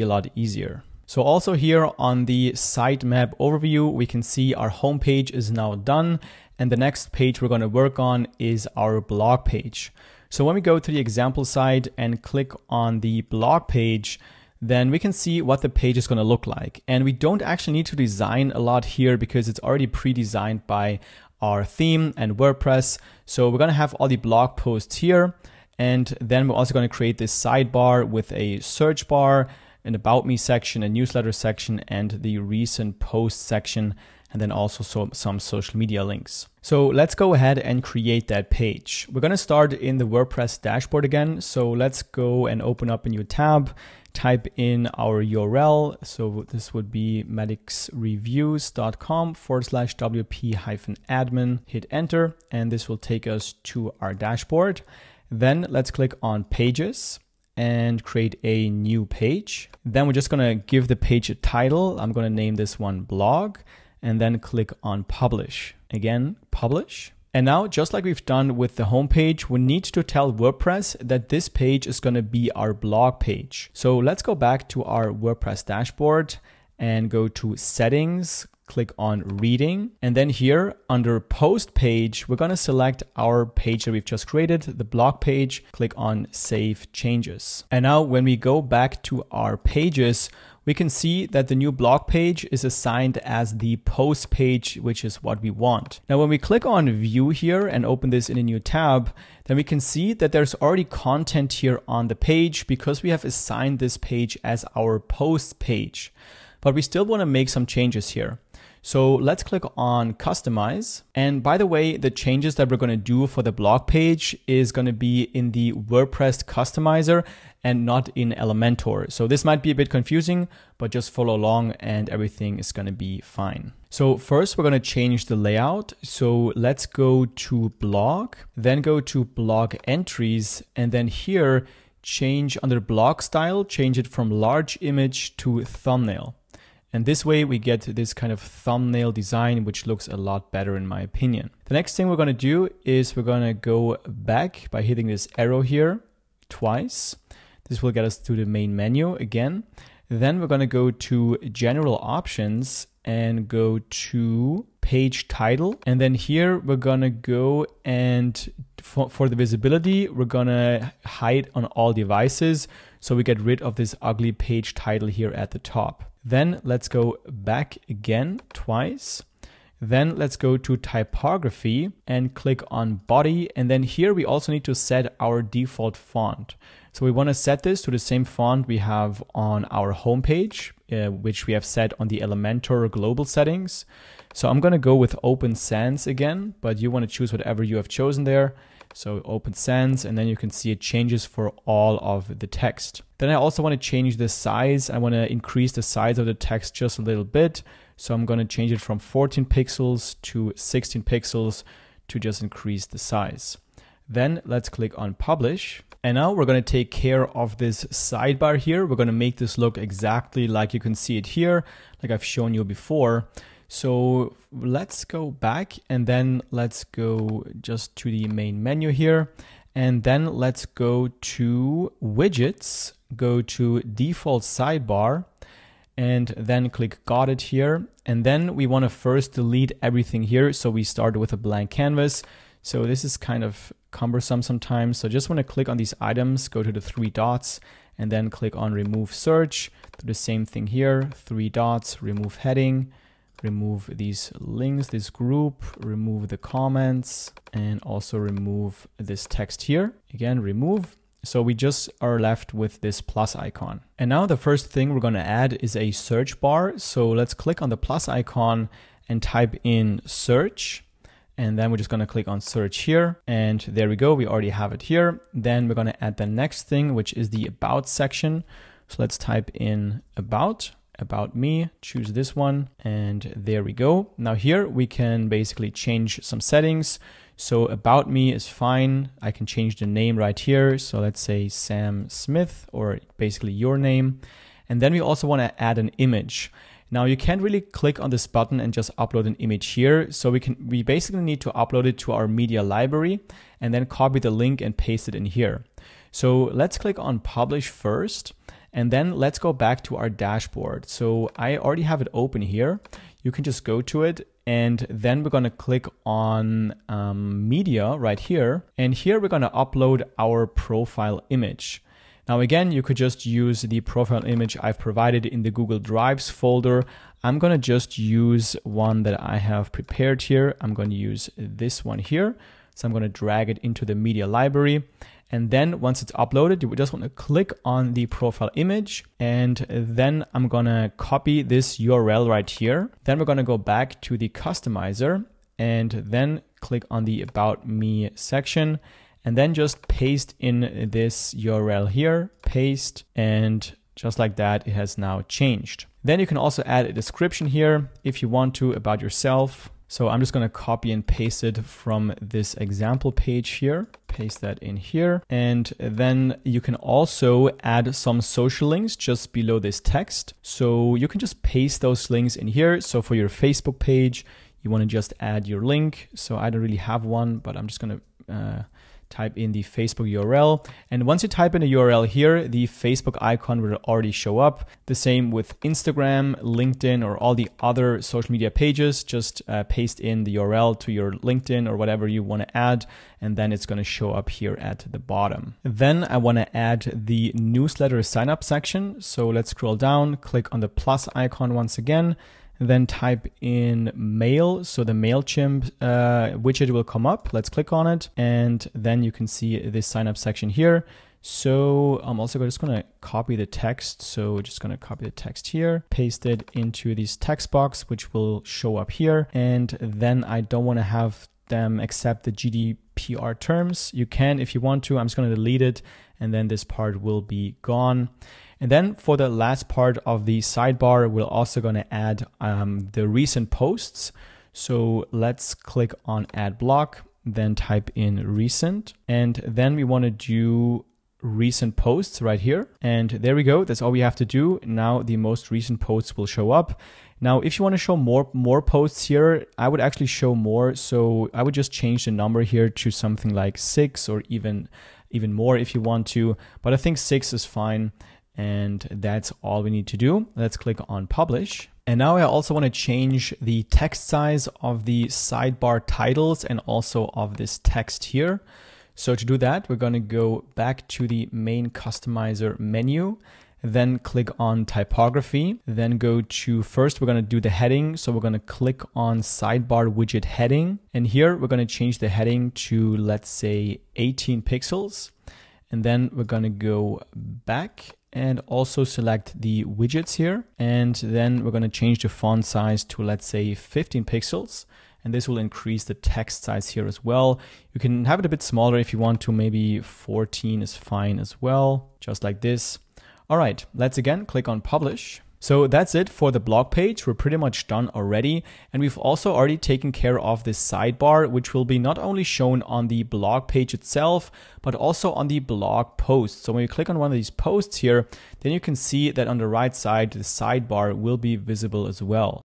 a lot easier. So also here on the sitemap overview, we can see our homepage is now done. And the next page we're going to work on is our blog page. So when we go to the example site and click on the blog page, then we can see what the page is going to look like. And we don't actually need to design a lot here because it's already pre-designed by our theme and WordPress. So we're going to have all the blog posts here. And then we're also going to create this sidebar with a search bar, an about me section, a newsletter section, and the recent post section, and then also some, social media links. So let's go ahead and create that page. We're going to start in the WordPress dashboard again. So let's go and open up a new tab type in our URL. So this would be meticsreviews.com forward slash WP hyphen admin. Hit enter, and this will take us to our dashboard. Then let's click on pages and create a new page. Then we're just gonna give the page a title. I'm gonna name this one blog and then click on publish. Again, publish. And now, just like we've done with the homepage, we need to tell WordPress that this page is to be our blog page. So let's go back to our WordPress dashboard and go to settings, click on reading. And then here under post page, we're going to select our page that we've just created, the blog page, click on save changes. And now when we go back to our pages, we can see that the new blog page is assigned as the post page, which is what we want. Now, when we click on view here and open this in a new tab, then we can see that there's already content here on the page because we have assigned this page as our post page. But we still want to make some changes here. So let's click on customize. And by the way, the changes that we're going to do for the blog page is going to be in the WordPress customizer and not in Elementor. So this might be a bit confusing, but just follow along and everything is going to be fine. So first we're going to change the layout. So let's go to blog, then go to blog entries, and then here change under blog style, change it from large image to thumbnail. And this way we get this kind of thumbnail design, which looks a lot better in my opinion. The next thing we're gonna do is we're gonna go back by hitting this arrow here twice. This will get us to the main menu again. Then we're gonna go to general options and go to page title. And then here we're gonna go and for, for the visibility, we're gonna hide on all devices. So we get rid of this ugly page title here at the top. Then let's go back again twice. Then let's go to typography and click on body. And then here we also need to set our default font. So we want to set this to the same font we have on our homepage, uh, which we have set on the Elementor global settings. So I'm going to go with Open Sans again, but you want to choose whatever you have chosen there. So open sans, and then you can see it changes for all of the text. Then I also want to change the size. I want to increase the size of the text just a little bit. So I'm going to change it from 14 pixels to 16 pixels to just increase the size. Then let's click on publish. And now we're going to take care of this sidebar here. We're going to make this look exactly like you can see it here, like I've shown you before. So let's go back and then let's go just to the main menu here. And then let's go to widgets, go to default sidebar, and then click got it here. And then we want to first delete everything here. So we start with a blank canvas. So this is kind of cumbersome sometimes. So just want to click on these items, go to the three dots, and then click on remove search. Do the same thing here, three dots, remove heading, remove these links, this group, remove the comments, and also remove this text here. Again, remove. So we just are left with this plus icon. And now the first thing we're going to add is a search bar. So let's click on the plus icon and type in search. And then we're just going to click on search here. And there we go. We already have it here. Then we're going to add the next thing, which is the about section. So let's type in about about me, choose this one, and there we go. Now here we can basically change some settings. So about me is fine. I can change the name right here. So let's say Sam Smith or basically your name. And then we also want to add an image. Now you can't really click on this button and just upload an image here. So we can we basically need to upload it to our media library and then copy the link and paste it in here. So let's click on publish first. And then let's go back to our dashboard. So I already have it open here. You can just go to it and then we're going to click on um, media right here. And here we're going to upload our profile image. Now again, you could just use the profile image I've provided in the Google Drives folder. I'm to just use one that I have prepared here. I'm to use this one here. So I'm to drag it into the media library. And then once it's uploaded, you just want to click on the profile image. And then I'm going to copy this URL right here. Then we're going to go back to the customizer and then click on the about me section and then just paste in this URL here, paste, and just like that, it has now changed. Then you can also add a description here if you want to about yourself. So I'm just going to copy and paste it from this example page here, paste that in here. And then you can also add some social links just below this text. So you can just paste those links in here. So for your Facebook page, you want to just add your link. So I don't really have one, but I'm just going to uh, type in the Facebook URL. And once you type in a URL here, the Facebook icon will already show up. The same with Instagram, LinkedIn, or all the other social media pages. Just uh, paste in the URL to your LinkedIn or whatever you want to add, and then it's going to show up here at the bottom. Then I want to add the newsletter sign up section. So let's scroll down, click on the plus icon once again then type in mail. So the MailChimp uh, widget will come up. Let's click on it. And then you can see this sign up section here. So I'm also just going to copy the text. So just going to copy the text here, paste it into this text box, which will show up here. And then I don't want to have them accept the GDPR terms. You can if you want to. I'm just going to delete it and then this part will be gone. And then for the last part of the sidebar, we're also going to add um, the recent posts. So let's click on add block, then type in recent. And then we want to do recent posts right here. And there we go. That's all we have to do. Now the most recent posts will show up. Now, if you want to show more more posts here, I would actually show more. So I would just change the number here to something like six or even even more if you want to. But I think six is fine. And that's all we need to do. Let's click on publish. And now I also want to change the text size of the sidebar titles and also of this text here. So to do that, we're going to go back to the main customizer menu, then click on typography, then go to first, we're going to do the heading. So we're going to click on sidebar widget heading. And here we're going to change the heading to, let's say 18 pixels. And then we're going to go back and also select the widgets here. And then we're going to change the font size to, let's say, 15 pixels. And this will increase the text size here as well. You can have it a bit smaller if you want to. Maybe 14 is fine as well, just like this. All right, let's again click on publish. So that's it for the blog page. We're pretty much done already. And we've also already taken care of this sidebar, which will be not only shown on the blog page itself, but also on the blog post. So when you click on one of these posts here, then you can see that on the right side, the sidebar will be visible as well.